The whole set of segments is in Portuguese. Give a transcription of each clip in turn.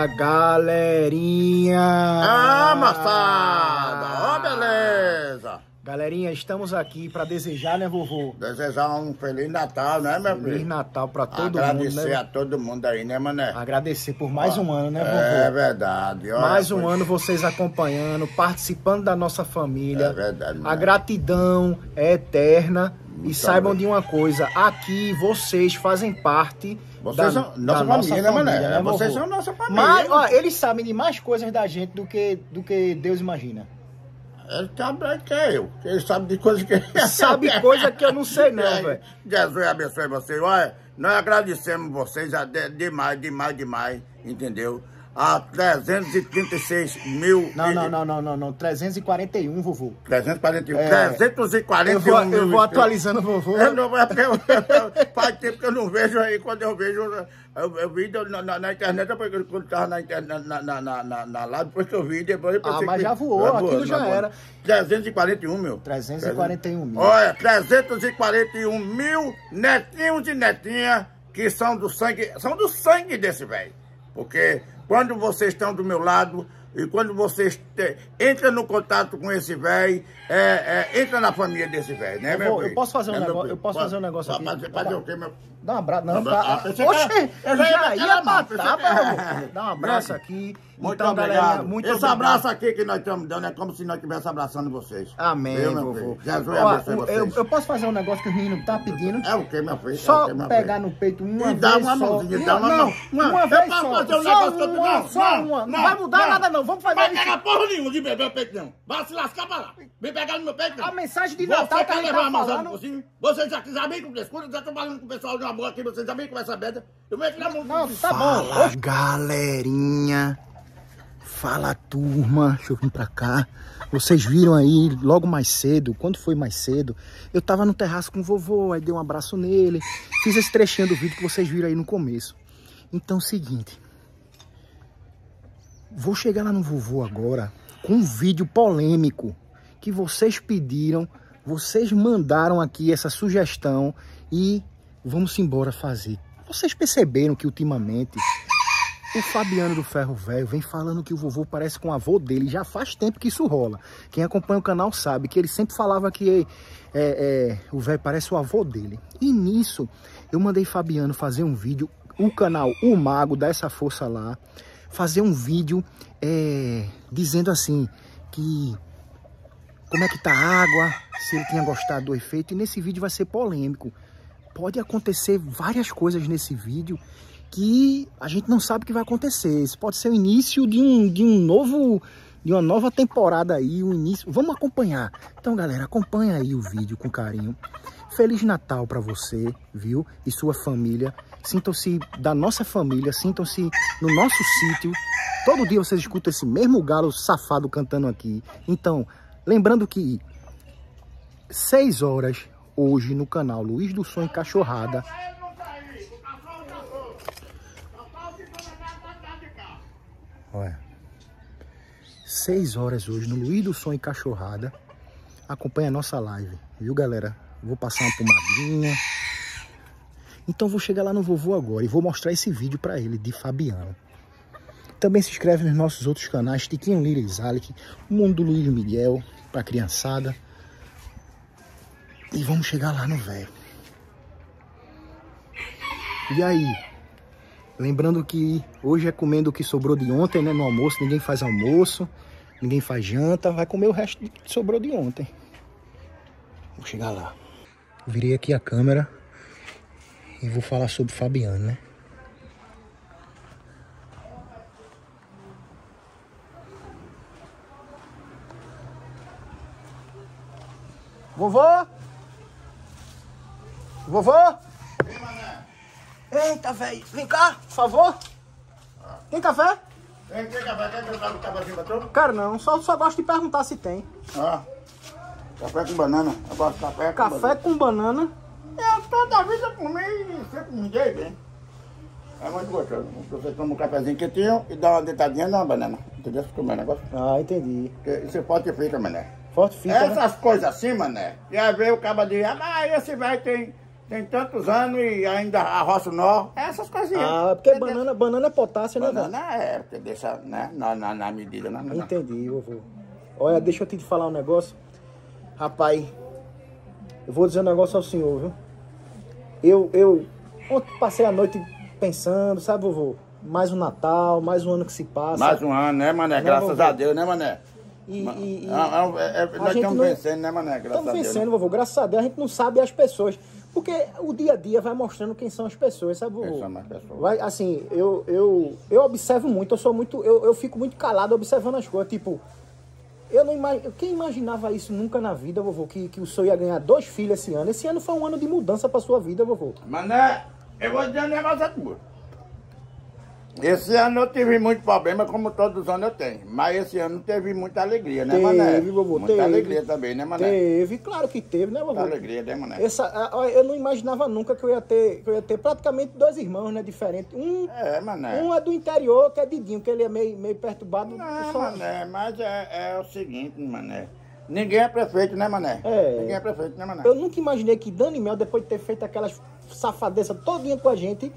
Fala galerinha! Ah, moçada! Ó, beleza! Galerinha, estamos aqui para desejar, né, vovô? Desejar um Feliz Natal, né, meu Feliz filho? Natal para todo Agradecer mundo, né? a todo mundo aí, né, mané? Agradecer por mais um ano, né, vovô? É verdade. olha, Mais um ano vocês acompanhando, participando da nossa família. É verdade, A mané. gratidão é eterna. E Muito saibam obrigado. de uma coisa, aqui vocês fazem parte Vocês da, são nossa da família, né, mané? família, Vocês são nossa família. Mas, ó, eles sabem de mais coisas da gente do que, do que Deus imagina. Ele sabe que é eu. Ele sabe de coisas que... Sabe coisa que eu não sei não, É, velho. Jesus abençoe vocês. Olha, nós agradecemos vocês de- demais, demais, demais, entendeu? A 336 mil... Não, e- não, não, não, não, não. 341, vovô. 341. É. 341 Eu vou, mil. eu vou atualizando vovô. Eu não, porque eu, eu- faz tempo que eu não vejo aí, quando eu vejo, eu, eu vi na, na, na internet, depois, quando estava na, na, na, na, na, na live, depois que eu vi, depois eu Ah, mas que- já voou, aquilo já voou. era. 341 mil. 341 mil. Olha, 341 mil netinhos e netinhas que são do sangue, são do sangue desse velho. Porque quando vocês estão do meu lado e quando vocês te, entram no contato com esse velho, é, é, entra na família desse velho, né, Eu meu vou- eu posso fazer um meu negócio- eu posso fazer um negócio aqui. Fazer, fazer o quê, meu Dá um abraço. Não, tá. ah, Oxe, eu eu já ia já ia matar, meu. Dá um abraço aqui. Muito então, obrigado. galerinha, muito Esse obrigado. abraço aqui que nós estamos dando é como se nós estivéssemos abraçando vocês. Amém, Viu, meu vovô. Jesus Ó, abençoe eu, vocês. eu posso fazer um negócio que os meninos estão pedindo? É o que, meu filho? é Só o quê, meu pegar filho? no peito uma E vez dá uma só. mãozinha, dá uma não, mão. Uma, Uma. vez Eu só. fazer um só negócio eu- uma, não, só não, uma. Não, não, vai mudar não. nada não. Vamos fazer Vai isso. pegar porra nenhuma de beber meu peito, não. Vai se lascar pra lá. Vem pegar no meu peito, não. A mensagem de Você Natal que a gente levar tá uma falando... Você já, já vem com frescura, já tô falando com o pessoal de uma boa aqui, você já vem com essa merda. Eu vou entrar no... Não, tá bom. Fala, galerinha. Fala, turma. Deixa eu vir pra cá. Vocês viram aí, logo mais cedo, quando foi mais cedo, eu tava no terraço com o vovô, aí dei um abraço nele. Fiz esse trechinho do vídeo que vocês viram aí no começo. Então, é o seguinte. Vou chegar lá no vovô agora com um vídeo polêmico que vocês pediram, vocês mandaram aqui essa sugestão e vamos embora fazer. Vocês perceberam que ultimamente o Fabiano do Ferro Velho vem falando que o vovô parece com o avô dele. Já faz tempo que isso rola. Quem acompanha o canal sabe que ele sempre falava que é, é, o velho parece o avô dele. E nisso, eu mandei Fabiano fazer um vídeo, o canal O Mago, dá essa força lá, fazer um vídeo é, dizendo assim que como é que tá a água, se ele tinha gostado do efeito. E nesse vídeo vai ser polêmico. Pode acontecer várias coisas nesse vídeo que a gente não sabe o que vai acontecer. Isso pode ser o início de um, de um novo, de uma nova temporada aí, o início. Vamos acompanhar. Então, galera, acompanha aí o vídeo com carinho. Feliz Natal para você, viu? E sua família. Sintam-se da nossa família, sintam-se no nosso sítio. Todo dia vocês escutam esse mesmo galo safado cantando aqui. Então, lembrando que 6 horas hoje no canal Luiz do Sonho Cachorrada Olha. 6 horas hoje no Luiz do Sonho Cachorrada. Acompanha a nossa live, viu, galera? Vou passar uma pomadinha. Então vou chegar lá no vovô agora e vou mostrar esse vídeo pra ele de Fabiano. Também se inscreve nos nossos outros canais, Tiquinho Lira Zalik, Mundo do Luiz Miguel, pra criançada. E vamos chegar lá no velho. E aí? Lembrando que hoje é comendo o que sobrou de ontem, né? No almoço, ninguém faz almoço, ninguém faz janta, vai comer o resto que sobrou de ontem. Vou chegar lá. Virei aqui a câmera e vou falar sobre Fabiano, né? Vovô? Vovô? Eita, velho. Vem cá, por favor. Tem café? Tem, tem café, quer que eu traga o cafezinho pra tu? Cara, não. Só, só gosto de perguntar se tem. Ah, café com banana. Eu gosto de café com Café banana. com banana. É, toda vez eu comi e sempre me dei bem. É muito gostoso. Você toma um cafezinho quentinho e dá uma deitadinha numa banana. Entendeu? Esse é o meu negócio. Ah, entendi. Porque Isso fortifica, mané. Forte fica, né? Essas coisas assim, mané. E às vezes o diz, ah, esse velho tem, tem tantos anos e ainda a roça nó. É essas coisinhas. Ah, porque banana, banana é potássio, né, vó? Banana é, porque deixa né, na, na, na medida. Na, na, Entendi, vovô. Olha, deixa eu te falar um negócio. Rapaz, eu vou dizer um negócio ao senhor, viu? Eu, eu ontem passei a noite pensando, sabe, vovô? Mais um Natal, mais um ano que se passa. Mais um ano, né, mané? Né, Graças vovô? a Deus, né, mané? E, e- e- Ah, ah, é- é- a nós gente estamos não- vencendo, né, mané? Graças Estamos a Deus. vencendo, né? vovô. Graças a Deus a gente não sabe as pessoas. Porque o dia a dia vai mostrando quem são as pessoas, sabe, vovô? Quem são as pessoas. Vai, assim, eu, eu, eu observo muito, eu sou muito. Eu, eu fico muito calado observando as coisas. Tipo, eu não imagino. Quem imaginava isso nunca na vida, vovô? Que, que o senhor ia ganhar dois filhos esse ano. Esse ano foi um ano de mudança pra sua vida, vovô. Mané, eu vou dizer um negócio a tu. Esse ano eu tive muito problema, como todos os anos eu tenho. Mas esse ano teve muita alegria, né, mané? Teve, vovô, Muita teve. alegria também, né, mané? Teve, claro que teve, né, vovô? Muita alegria, né, mané? Essa, eu não imaginava nunca que eu ia ter, que eu ia ter praticamente dois irmãos, né, diferentes. Um, É, mané. um é do interior, que é Didinho, que ele é meio, meio perturbado. Não, só- mané, mas é, é o seguinte, mané. Ninguém é prefeito, né, mané? É. Ninguém é prefeito, né, mané? Eu nunca imaginei que Dani Mel, depois de ter feito aquelas safadezas todinha com a gente,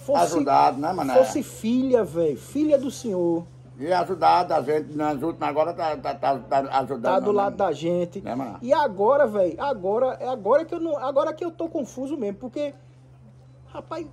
fosse, Ajudado, né, mané? fosse filha, velho. Filha do senhor. E ajudado a gente nas últimas, agora tá, tá, tá, tá ajudando. Tá do né, lado da mané? gente. Né, mano? E agora, velho, agora, é agora que eu não. Agora que eu tô confuso mesmo, porque. Rapaz,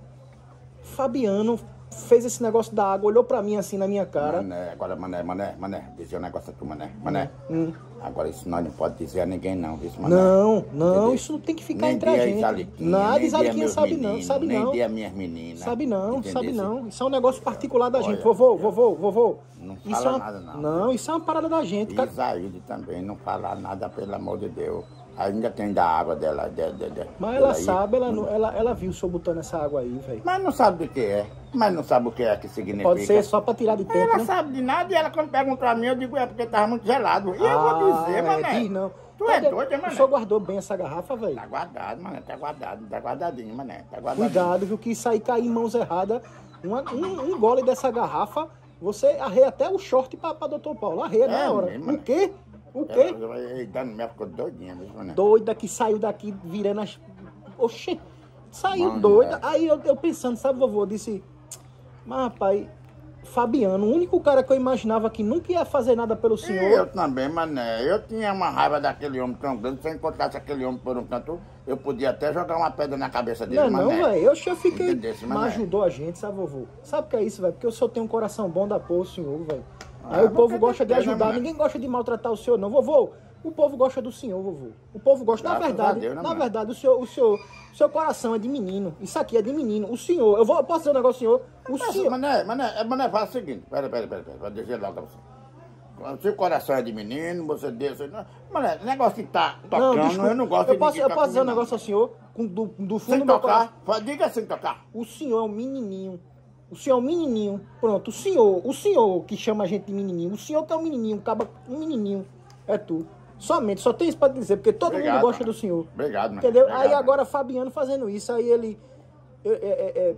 Fabiano fez esse negócio da água, olhou pra mim assim na minha cara. Mané, agora, mané, mané, mané, dizer um negócio a tu, mané, mané. Hum. Agora isso nós não pode dizer a ninguém não, viu, mané? Não, não, Entendeu? isso não tem que ficar Nem entre a gente. Isaliquinha, Nada, nem dia Isaliquinha sabe não, sabe nem não. dia minhas meninas. Sabe não, entendeu? sabe não. Isso é um negócio particular da gente. Olha, Vovô, olha. vovô, vovô. Não isso fala é uma... nada, não. Não, isso é uma parada da gente. Isaíde também, não falar nada, pelo amor de Deus. Ainda tem da água dela. De, de, de, Mas ela sabe, ela, não- ela, ela viu o senhor botando essa água aí, velho. Mas não sabe do que é. Mas não sabe o que é que significa. Pode ser só pra tirar de tempo, Ela né? sabe de nada e ela quando pergunta pra mim, eu digo, é porque tava muito gelado. E eu vou dizer, é, mané. diz não. Tu é doido, hein, O mané? senhor guardou bem essa garrafa, velho? Tá guardado, mané, tá guardado, tá guardadinho, mané, tá guardadinho. Cuidado, viu? Que isso aí cair em mãos erradas. Uma- um, um gole dessa garrafa, você arreia até o short pra, pra doutor Paulo. Arreia na É hora. mesmo, o né? quê? O quê? Dando mel ficou doidinha mesmo, mané. Doida que saiu daqui virando as. Oxê! Saiu Mano, doida. é. Aí eu, eu pensando, sabe, vovô? Eu disse. Mas, rapaz, Fabiano, o único cara que eu imaginava que nunca ia fazer nada pelo Eu senhor. também, mané. Eu tinha uma raiva daquele homem tão grande. Se eu encontrasse aquele homem por um canto, eu podia até jogar uma pedra na cabeça dele, Não, não, mané. velho. Eu, eu fiquei. Mas mané? ajudou a gente, sabe, vovô? Sabe o que é isso, velho? Porque o senhor tem um coração bom da porra, o senhor, velho. Ah, Aí o porque povo gosta de que né, ajudar. mané? Ninguém gosta de maltratar o senhor, não. Vovô, o povo gosta do senhor, vovô. O povo gosta. Na Graças a verdade, Deus, né, na mané? verdade, o senhor, o senhor. Seu coração é de menino. Isso aqui é de menino. O senhor, eu, vou, eu posso dizer um negócio, senhor? O Mas, senhor. Mané, mané, mané, faz o seguinte. Pera, pera, pera, pera. Vou dizer logo pra você. Se o coração é de menino, você deixa. não- Mané, negócio de tá tocando, eu não gosto eu de posso, eu posso dizer um negócio ao senhor? Com, do, do fundo Sem do meu coração. tocar. Fa- Diga sem tocar. O senhor é um menininho. O senhor é um menininho. Pronto, o senhor, o senhor que chama a gente de menininho, o senhor que é um menininho, acaba um menininho. É tu. Somente, só tem isso pra dizer, porque todo Obrigado, mundo gosta mano. do senhor. Obrigado, mano. Entendeu? Obrigado, aí mano. agora Fabiano fazendo isso, aí ele. é, é, é,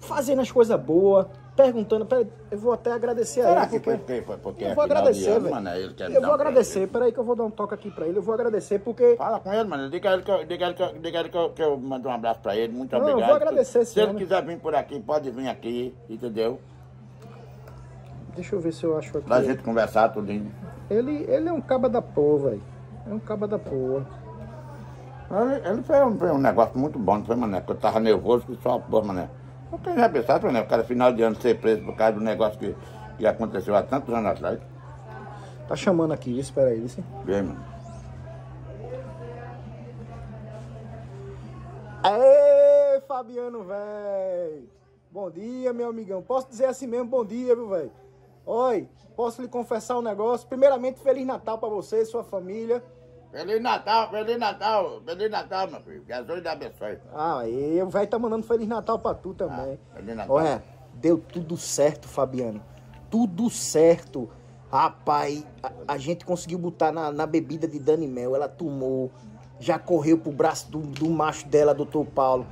fazendo as coisas boas, perguntando. Peraí, eu vou até agradecer a Será ele. que Porque... foi porque, foi porque Eu é vou agradecer, ano, velho. mano, aí ele quer me Eu vou um agradecer, presente. peraí que eu vou dar um toque aqui pra ele. Eu vou agradecer porque. Fala com ele, mano. Diga a ele que eu, diga a ele que eu, diga a ele que eu, que eu mando um abraço pra ele. Muito Não, eu obrigado. vou agradecer Se ele homem. quiser vir por aqui, pode vir aqui, entendeu? Deixa eu ver se eu acho aqui. Pra gente conversar tudinho. Ele, ele é um caba da porra, velho. É um caba da porra. Ele, ele fez, um, fez um negócio muito bom, não foi, mané? Que eu tava nervoso que só, pô, mané. Tem já pensado, mané, o cara final de ano ser preso por causa do negócio que, que aconteceu há tantos anos atrás. Tá chamando aqui, espera aí, sim. Vem, mano. Aê, Fabiano, velho. Bom dia, meu amigão. Posso dizer assim mesmo, bom dia, viu, velho? Oi, posso lhe confessar um negócio? Primeiramente, Feliz Natal pra você e sua família. Feliz Natal, Feliz Natal, Feliz Natal, meu filho. Jesus te abençoe. Ah, aí, o velho tá mandando Feliz Natal pra tu também. Ah, Feliz Natal. Olha, deu tudo certo, Fabiano. Tudo certo. Rapaz, a, a gente conseguiu botar na, na bebida de Dani Mel. Ela tomou, já correu pro braço do, do macho dela, doutor Paulo.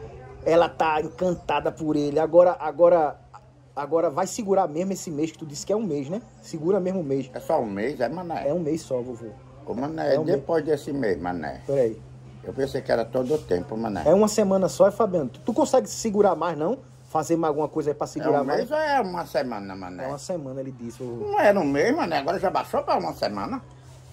Ela tá encantada por ele. Agora, agora, agora vai segurar mesmo esse mês que tu disse que é um mês, né? Segura mesmo um mês. É só um mês, é, mané? É um mês só, vovô. Ô, mané, é um mês. depois desse mês, mané. Peraí. Eu pensei que era todo o tempo, mané. É uma semana só, é, Fabiano? Tu, tu consegue se segurar mais, não? Fazer mais alguma coisa aí pra É segurar um mais? mês é uma semana, mané? É uma semana, ele disse. Não era um mês, mané. Agora já baixou pra uma semana.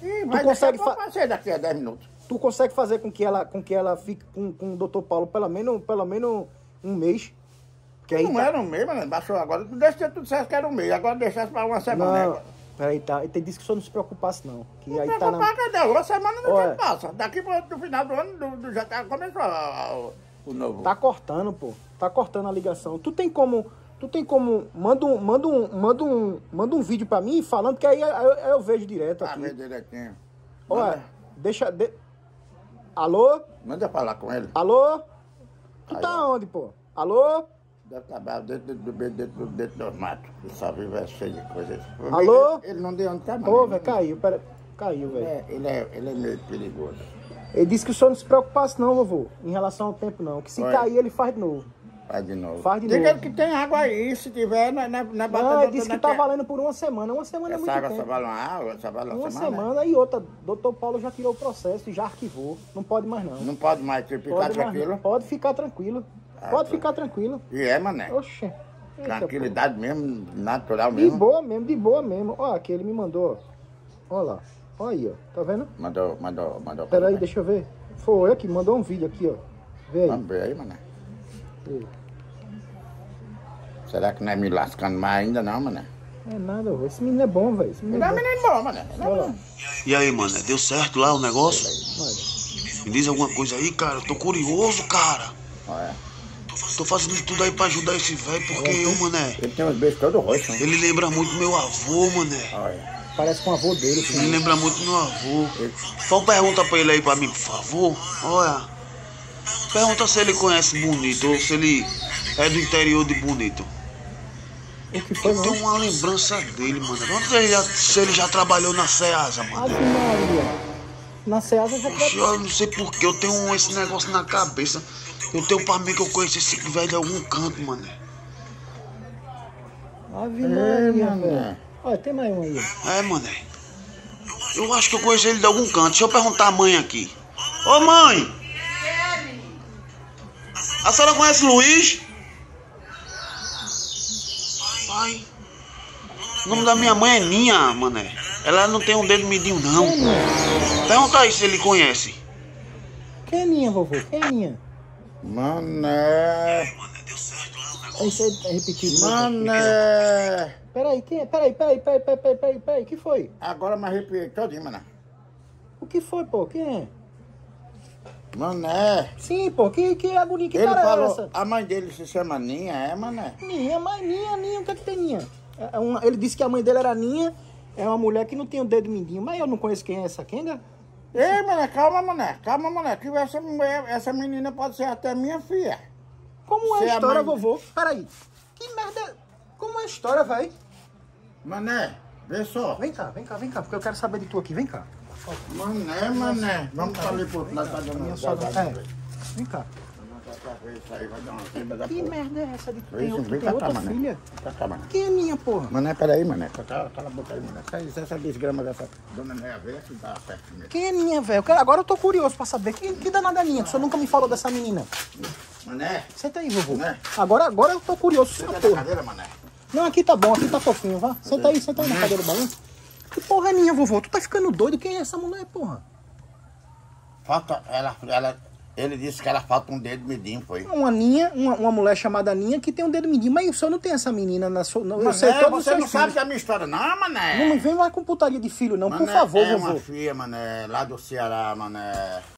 E vai consegue daqui a pouco fa- vai ser daqui a 10 minutos. Tu consegue fazer com que ela, com que ela fique com, com o doutor Paulo pelo menos, pelo menos um mês? Não tá- era um mês, mané. Baixou agora. Tu deixa tudo certo que era um mês. Agora deixasse pra uma semana. né? Não, peraí, tá. Ele disse que o senhor não se preocupasse, não. Que aí Não tá na. cadê? Uma semana não Olha. passa. Daqui pro do final do ano do, do- já tá, começou a- a- o, novo. Tá cortando, pô. Tá cortando a ligação. Tu tem como. Tu tem como. Manda um, manda um, manda um, manda um vídeo pra mim falando que aí eu, eu- eu vejo direto Tá, aqui. direitinho. Olha, Manda, deixa. de- Alô? manda falar com ele. Alô? Tu Aí, tá ó. onde, pô? Alô? Deve estar dentro do, dentro, dentro, dentro dos matos. Ele só vive é cheio de coisas. Alô? Ele, ele não deu onde tá. Ô, velho, caiu, pera. Caiu, velho. é, ele, é, ele é meio perigoso. Ele disse que o senhor não se preocupasse, não, vovô. Em relação ao tempo, não. Que se Olha. cair, ele faz de novo. Faz de novo. Faz de Diga novo. ele que tem água aí, se tiver, na, na, na Não, ele disse que tá valendo por uma semana. Uma semana é Essa muito água só tempo. vale uma água, só vale uma, Uma semana. semana e outra. Doutor Paulo já tirou o processo e já arquivou. Não pode mais, não. Não pode mais ficar pode mais, tranquilo. não. Pode ficar tranquilo. Ah, pode tá. ficar tranquilo. E é, mané. Eita, Tranquilidade mesmo, natural pô. De mesmo. boa mesmo, de boa mesmo. Ó, aqui ele me mandou. ó. Lá. Ó aí, ó. Tá vendo? Mandou, mandou, mandou. Pera aí, deixa eu ver. Foi aqui, mandou um vídeo aqui, ó. Vê aí. Vamos ver aí, mané. Vê. Será que não é me lascando mais ainda não, mané? É nada, vô. esse menino é bom, velho. Esse menino é é um bom. menino bom, mané. E aí, mano, deu certo lá o negócio? Olha. Me diz alguma coisa aí, cara. Eu tô curioso, cara. Olha. Tô fazendo de tudo aí pra ajudar esse velho, porque eu, mané, Ele tem uns beijos todo roxo, hein? ele lembra muito do meu avô, mané. Olha. Parece com o avô dele. Ele lembra muito do meu avô. Só uma pergunta pra ele aí pra mim, por favor. Olha. Pergunta se ele conhece Bonito ou se ele é do interior de Bonito. O que foi, Eu tenho uma lembrança dele, mano. Se ele já, se ele já trabalhou na Ceasa, mano. Ave Maria. Na Ceasa já Oxe, Eu não sei porquê, eu tenho esse negócio na cabeça. Eu tenho pra mim que eu conheço esse velho de algum canto, mano. Ave É, Maria, mané. velho. Olha, tem mais um aí. É, mané. Eu acho que eu conheço ele de algum canto. Deixa eu perguntar à mãe aqui. Ô, mãe! A senhora conhece Luiz? Pai. O nome da minha mãe é Ninha, mané. Ela não tem um dedo medinho, não. Quem é? Pergunta aí se ele conhece. Quem é Ninha, vovô? Quem é Ninha? Mané. É Isso aí é repetido. né? Mané. Peraí, quem é? Peraí, peraí, peraí, peraí, peraí, peraí, peraí. O que foi? Agora me arrepiei todinho, mané. O que foi, pô? Quem é? Mané. Sim, pô, que, que agonia, que Ele cara é falou, essa? a mãe dele se chama Ninha, é, mané? Ninha, mas Ninha, Ninha, o que é que tem Ninha? É uma- ele disse que a mãe dele era Ninha, é uma mulher que não tem o dedo mindinho, mas eu não conheço quem é essa Kenga. Ei, mané, calma, mané. Calma, mané. Que essa, mulher- essa menina pode ser até minha filha. Como é a a história, mãe- vovô? Peraí. Que merda. Como é a história, velho? Mané, vê só. Vem cá, vem cá, vem cá, porque eu quero saber de tu aqui, vem cá. Mané, mané. Vamos pra ali pro outro lado, uma sogra. É. Vem cá. Que merda é essa de Vem tem, tem tá, outra mané. filha? Tá, tá, mané. Quem é minha, porra? Mané, peraí, mané. Cala, cala a boca aí, mané. Essa, essa desgrama dessa dona Néia veio que dá certo mesmo. Quem é minha, velho? Agora eu tô curioso pra saber. Que, que danada é minha? Que o senhor nunca me falou dessa menina. Mané, Senta aí, vovô. Né? Agora, agora eu tô curioso. senta porra. cadeira, mané. Não, aqui tá bom, aqui tá fofinho, vá. Senta aí, senta aí na cadeira do balanço. Que porra é minha, vovô? Tu tá ficando doido? Quem é essa mulher, porra? Falta, ela, ela, ele disse que ela falta um dedo medinho, foi. Uma Ninha, uma, uma mulher chamada Ninha que tem um dedo mindinho. Mas o senhor não tem essa menina na sua. Não, eu Mané, sei todos os você não sabe filhos. da minha história, não, mané. Não me vem mais com putaria de filho, não. Por Mané, favor, é vovô. uma filha, mané, lá do Ceará, mané.